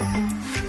Yeah.